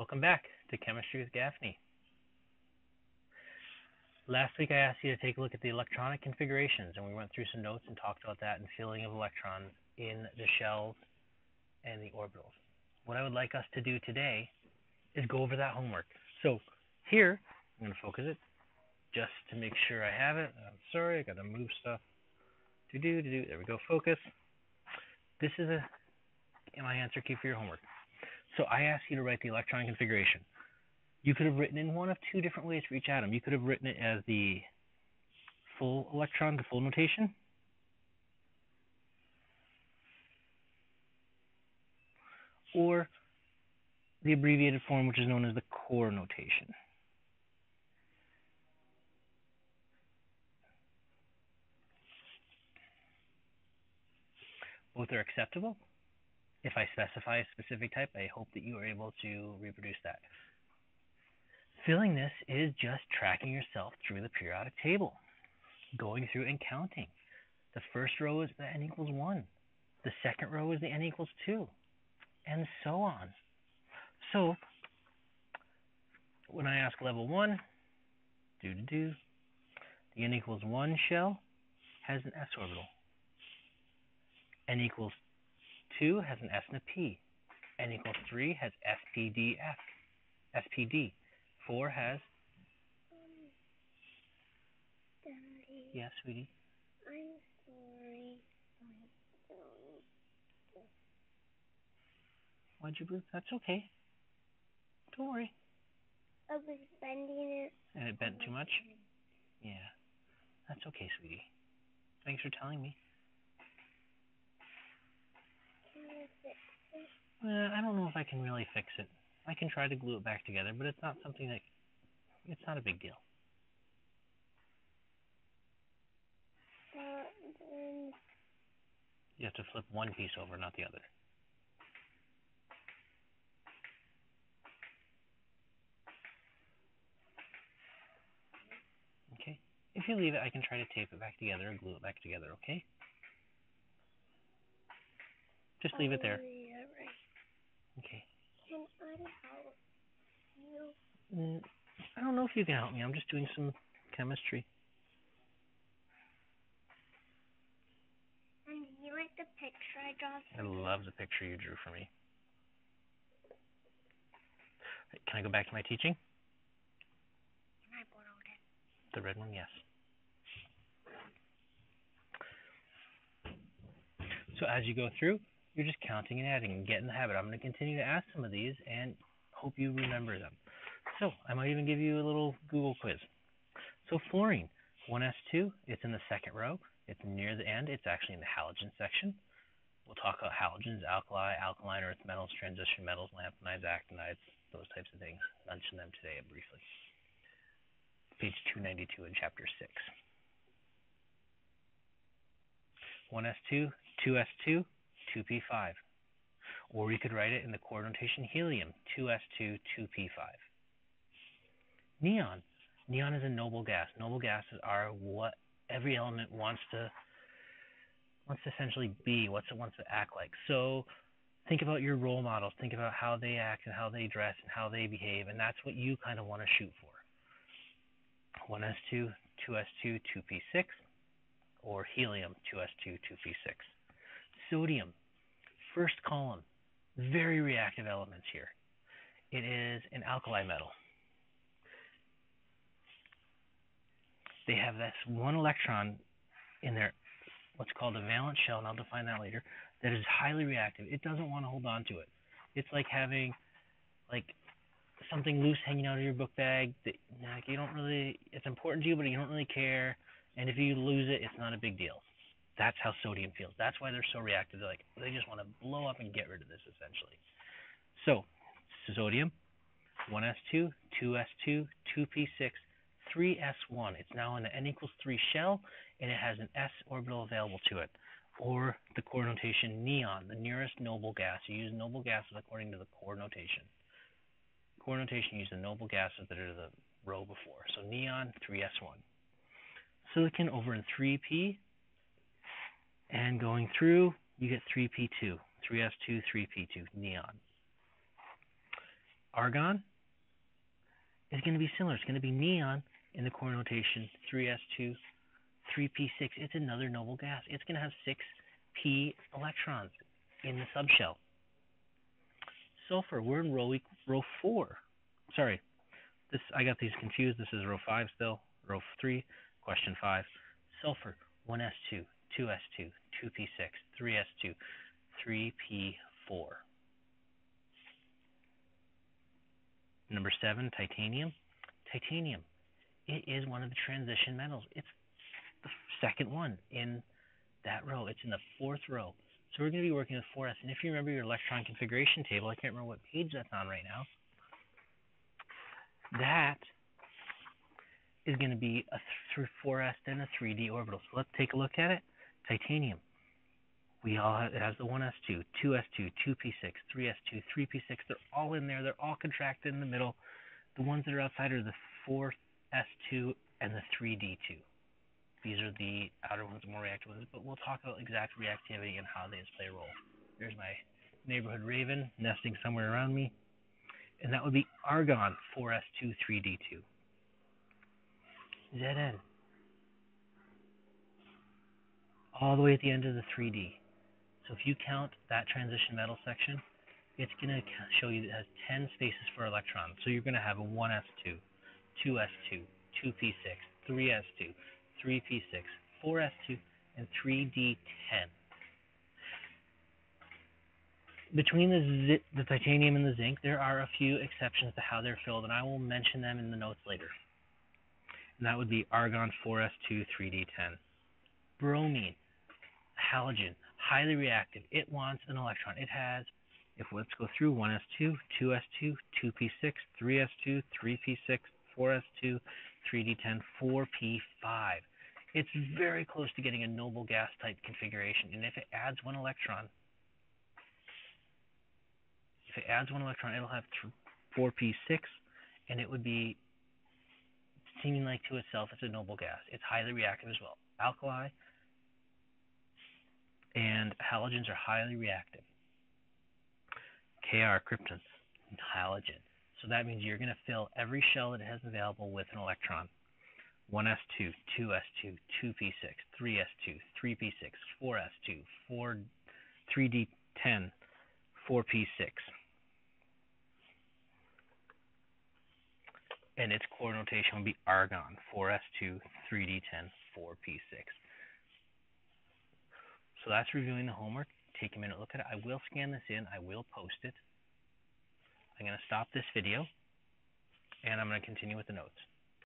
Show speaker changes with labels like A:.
A: Welcome back to Chemistry with Gafney. Last week I asked you to take a look at the electronic configurations and we went through some notes and talked about that and filling of electrons in the shells and the orbitals. What I would like us to do today is go over that homework. So here, I'm going to focus it just to make sure I have it. I'm sorry, I got to move stuff. Do do do do. There we go. Focus. This is a my answer key for your homework. So I asked you to write the electron configuration. You could have written in one of two different ways for each atom. You could have written it as the full electron, the full notation. Or the abbreviated form, which is known as the core notation. Both are acceptable. If I specify a specific type, I hope that you are able to reproduce that. Filling this is just tracking yourself through the periodic table, going through and counting. The first row is the n equals 1. The second row is the n equals 2, and so on. So, when I ask level 1, do do do, the n equals 1 shell has an s orbital. n equals 2 has an S and a P. N equals 3 has SPDF. SPD. 4 has.
B: Daddy,
A: Yes, sweetie.
B: I'm sorry.
A: Why'd you move? That's okay. Don't worry.
B: I was bending it.
A: And it bent too much? Yeah. That's okay, sweetie. Thanks for telling me.
B: Can I fix it?
A: Uh, I don't know if I can really fix it. I can try to glue it back together, but it's not something that. It's not a big deal. You have to flip one piece over, not the other. Okay. If you leave it, I can try to tape it back together or glue it back together, okay? Just leave it there. Okay.
B: Can I help you?
A: Mm, I don't know if you can help me. I'm just doing some chemistry.
B: And do you like the picture I draw?
A: I love the picture you drew for me. Right, Can I go back to my teaching?
B: And I borrowed it.
A: The red one, yes. So as you go through, you're just counting and adding and get in the habit. I'm going to continue to ask some of these and hope you remember them. So I might even give you a little Google quiz. So fluorine, 1s2, it's in the second row. It's near the end. It's actually in the halogen section. We'll talk about halogens, alkali, alkaline earth metals, transition metals, lanthanides, actinides, those types of things. Mention them today briefly page 292 in chapter 6. 1s2, 2s2, 2p5. Or you could write it in the core notation helium, 2s2, 2p5. Neon. Neon is a noble gas. Noble gases are what every element wants to wants to essentially be, what it wants to act like. So think about your role models, think about how they act and how they dress and how they behave, and that's what you kind of want to shoot for. 1s2, 2s2, 2p6, or helium, 2s2, 2p6. Sodium, first column, very reactive elements here. It is an alkali metal. They have this one electron in their what's called a valence shell, and I'll define that later, that is highly reactive. It doesn't want to hold on to it. It's like having like something loose hanging out of your book bag that like you don't really it's important to you but you don't really care and if you lose it it's not a big deal that's how sodium feels. That's why they're so reactive. They're like they just want to blow up and get rid of this essentially. So sodium 1s2 2s2 2p6 3s1 it's now in the n equals 3 shell and it has an s orbital available to it. Or the core notation neon the nearest noble gas. You use noble gases according to the core notation. Core notation uses the noble gases that are the row before. So neon, 3s1. Silicon over in 3p, and going through, you get 3p2, 3s2, 3p2, neon. argon is going to be similar. It's going to be neon in the core notation 3s2, 3p6. It's another noble gas. It's going to have 6p electrons in the subshell. Sulfur, we're in row, row 4. Sorry, this I got these confused. This is row 5 still. Row 3, question 5. Sulfur, 1s2, 2s2, 2p6, 3s2, 3p4. Number 7, titanium. Titanium, it is one of the transition metals. It's the second one in that row. It's in the fourth row. So we're going to be working with 4s. And if you remember your electron configuration table, I can't remember what page that's on right now, that is going to be a th 4s and a 3d orbital. So let's take a look at it. Titanium. We all have, it has the 1s2, 2s2, 2p6, 3s2, 3p6. They're all in there. They're all contracted in the middle. The ones that are outside are the 4s2 and the 3d2. These are the outer ones, the more reactive ones, but we'll talk about exact reactivity and how they play a role. There's my neighborhood raven nesting somewhere around me, and that would be argon 4s2 3d2. Zn. All the way at the end of the 3d. So if you count that transition metal section, it's going to show you it has 10 spaces for electrons. So you're going to have a 1s2, 2s2, 2p6, 3s2, 3p6, 4s2, and 3d10. Between the, the titanium and the zinc, there are a few exceptions to how they're filled, and I will mention them in the notes later. And that would be argon 4s2, 3d10. Bromine, halogen, highly reactive. It wants an electron. It has, if let's go through 1s2, 2s2, 2p6, 3s2, 3p6, 4s2, 3d10, 4p5. It's mm-hmm. very close to getting a noble gas type configuration. And if it adds one electron, if it adds one electron, it'll have 4p6, and it would be seeming like to itself it's a noble gas. It's highly reactive as well. Alkali and halogens are highly reactive. Kr, krypton, halogen. So that means you're going to fill every shell that it has available with an electron. 1s2, 2s2, 2p6, 3s2, 3p6, 4s2, 4, 3d10, 4p6. And its core notation would be argon, 4s2, 3d10, 4p6. So that's reviewing the homework. Take a minute, look at it. I will scan this in. I will post it. I'm going to stop this video, and I'm going to continue with the notes.